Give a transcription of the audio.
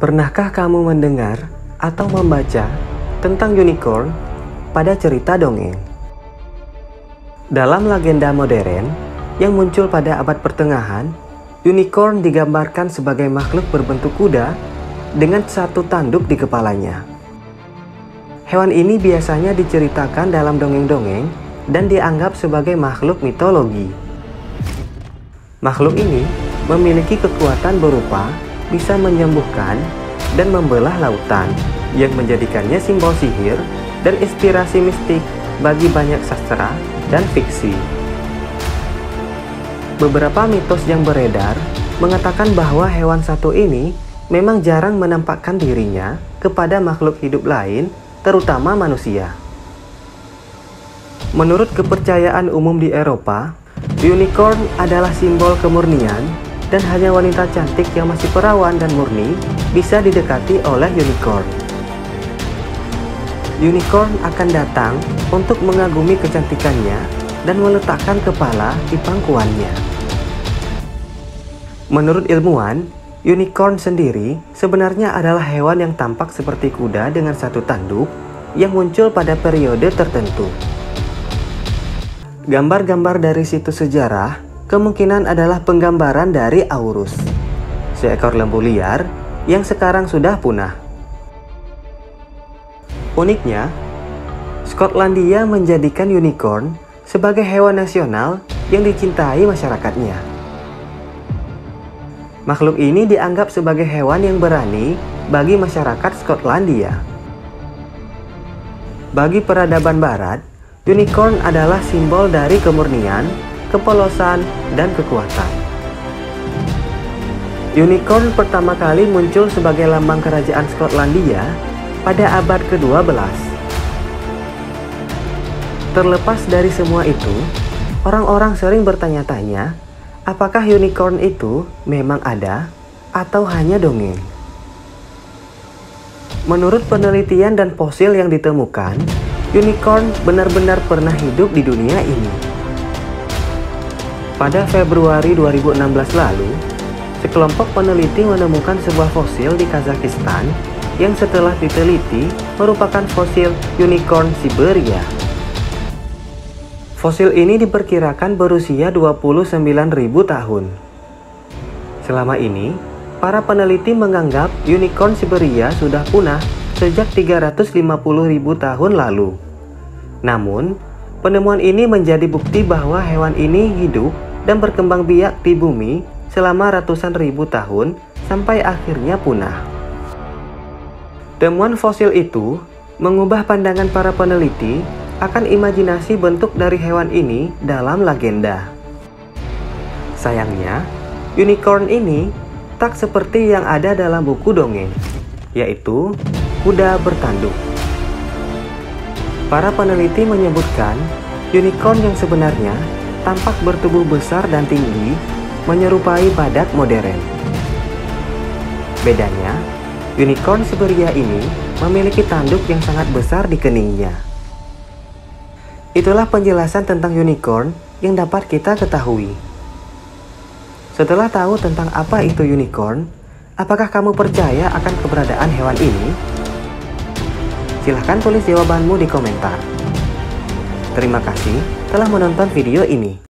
Pernahkah kamu mendengar atau membaca tentang unicorn pada cerita dongeng? Dalam legenda modern yang muncul pada abad pertengahan, unicorn digambarkan sebagai makhluk berbentuk kuda dengan satu tanduk di kepalanya. Hewan ini biasanya diceritakan dalam dongeng-dongeng dan dianggap sebagai makhluk mitologi. Makhluk ini memiliki kekuatan berupa bisa menyembuhkan dan membelah lautan yang menjadikannya simbol sihir dan inspirasi mistik bagi banyak sastra dan fiksi. Beberapa mitos yang beredar mengatakan bahwa hewan satu ini memang jarang menampakkan dirinya kepada makhluk hidup lain, terutama manusia. Menurut kepercayaan umum di Eropa, unicorn adalah simbol kemurnian dan hanya wanita cantik yang masih perawan dan murni bisa didekati oleh unicorn. Unicorn akan datang untuk mengagumi kecantikannya dan meletakkan kepala di pangkuannya. Menurut ilmuwan, unicorn sendiri sebenarnya adalah hewan yang tampak seperti kuda dengan satu tanduk yang muncul pada periode tertentu. Gambar-gambar dari situs sejarah kemungkinan adalah penggambaran dari Aurus, seekor lembu liar yang sekarang sudah punah. Uniknya, Skotlandia menjadikan unicorn sebagai hewan nasional yang dicintai masyarakatnya. Makhluk ini dianggap sebagai hewan yang berani bagi masyarakat Skotlandia. Bagi peradaban barat, unicorn adalah simbol dari kemurnian kepolosan, dan kekuatan. Unicorn pertama kali muncul sebagai lambang kerajaan Skotlandia pada abad ke-12. Terlepas dari semua itu, orang-orang sering bertanya-tanya, apakah unicorn itu memang ada atau hanya dongeng? Menurut penelitian dan fosil yang ditemukan, unicorn benar-benar pernah hidup di dunia ini. Pada Februari 2016 lalu, sekelompok peneliti menemukan sebuah fosil di Kazakhstan yang setelah diteliti merupakan fosil unicorn Siberia. Fosil ini diperkirakan berusia 29.000 tahun. Selama ini, para peneliti menganggap unicorn Siberia sudah punah sejak 350.000 tahun lalu. Namun, penemuan ini menjadi bukti bahwa hewan ini hidup dan berkembang biak di bumi selama ratusan ribu tahun sampai akhirnya punah. Temuan fosil itu mengubah pandangan para peneliti akan imajinasi bentuk dari hewan ini dalam legenda. Sayangnya, unicorn ini tak seperti yang ada dalam buku dongeng, yaitu kuda bertanduk. Para peneliti menyebutkan unicorn yang sebenarnya tampak bertubuh besar dan tinggi, menyerupai badak modern. Bedanya, unicorn Siberia ini memiliki tanduk yang sangat besar di keningnya. Itulah penjelasan tentang unicorn yang dapat kita ketahui. Setelah tahu tentang apa itu unicorn, apakah kamu percaya akan keberadaan hewan ini? Silahkan tulis jawabanmu di komentar. Terima kasih telah menonton video ini.